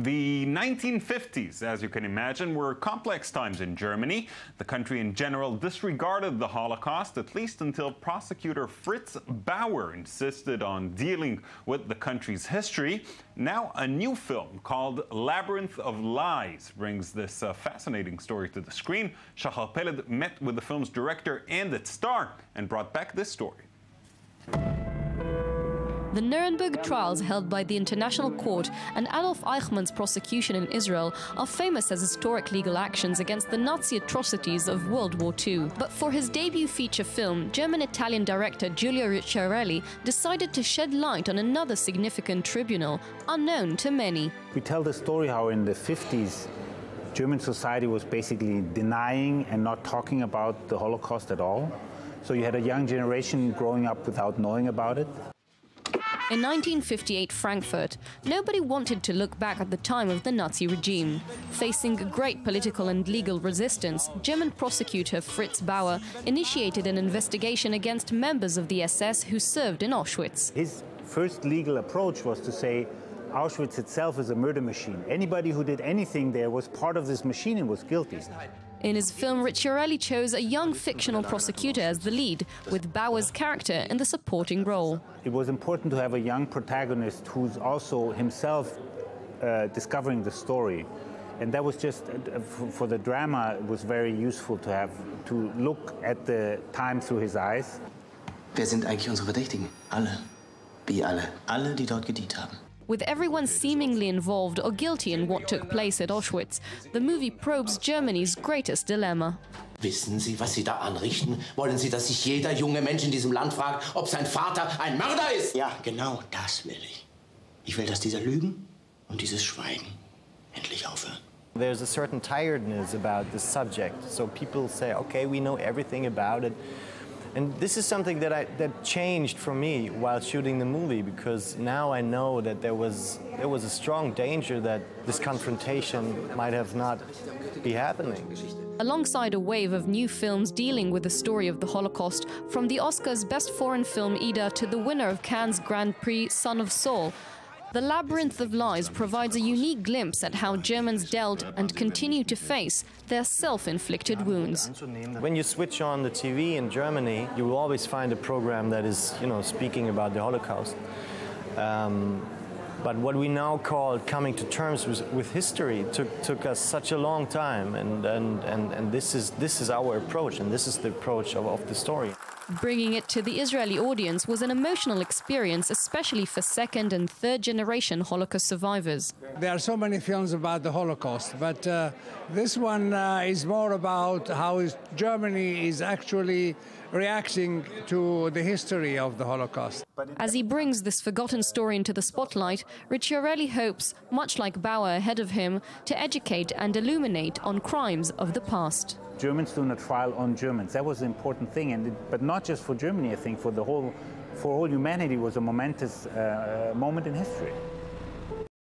The 1950s, as you can imagine, were complex times in Germany. The country in general disregarded the Holocaust, at least until prosecutor Fritz Bauer insisted on dealing with the country's history. Now, a new film called Labyrinth of Lies brings this uh, fascinating story to the screen. Shachar Peled met with the film's director and its star and brought back this story. The Nuremberg trials held by the International Court and Adolf Eichmann's prosecution in Israel are famous as historic legal actions against the Nazi atrocities of World War II. But for his debut feature film, German-Italian director Giulio Ricciarelli decided to shed light on another significant tribunal, unknown to many. We tell the story how in the 50s German society was basically denying and not talking about the Holocaust at all. So you had a young generation growing up without knowing about it. In 1958 Frankfurt, nobody wanted to look back at the time of the Nazi regime. Facing great political and legal resistance, German prosecutor Fritz Bauer initiated an investigation against members of the SS who served in Auschwitz. His first legal approach was to say Auschwitz itself is a murder machine. Anybody who did anything there was part of this machine and was guilty. In his film, Ricciarelli chose a young fictional prosecutor as the lead, with Bauer's character in the supporting role. It was important to have a young protagonist who's also himself uh, discovering the story. And that was just, uh, for the drama, it was very useful to have, to look at the time through his eyes. Wer sind eigentlich unsere Verdächtigen? Alle. Wie alle? Alle, die dort gedient haben. With everyone seemingly involved or guilty in what took place at Auschwitz, the movie probes Germany's greatest dilemma. Wissen Sie, was Sie da anrichten? Wollen Sie, dass sich jeder junge Mensch in diesem Land fragt, ob sein Vater ein Mörder ist? Ja, genau das will ich. Ich will, dass dieser Lügen und dieses Schweigen endlich aufhören. There's a certain tiredness about the subject. So people say, okay, we know everything about it. And this is something that, I, that changed for me while shooting the movie because now I know that there was, there was a strong danger that this confrontation might have not be happening. Alongside a wave of new films dealing with the story of the Holocaust, from the Oscars Best Foreign Film Ida to the winner of Cannes Grand Prix Son of Saul, the Labyrinth of Lies provides a unique glimpse at how Germans dealt and continue to face their self-inflicted wounds. When you switch on the TV in Germany, you will always find a program that is, you know, speaking about the Holocaust. Um, but what we now call coming to terms with, with history took, took us such a long time, and, and, and, and this, is, this is our approach, and this is the approach of, of the story. Bringing it to the Israeli audience was an emotional experience, especially for second and third generation Holocaust survivors. There are so many films about the Holocaust, but uh, this one uh, is more about how Germany is actually reacting to the history of the Holocaust. As he brings this forgotten story into the spotlight, Ricciarelli hopes, much like Bauer ahead of him, to educate and illuminate on crimes of the past. Germans doing a trial on Germans. That was an important thing, and it, but not just for Germany. I think for the whole, for all humanity, was a momentous uh, moment in history.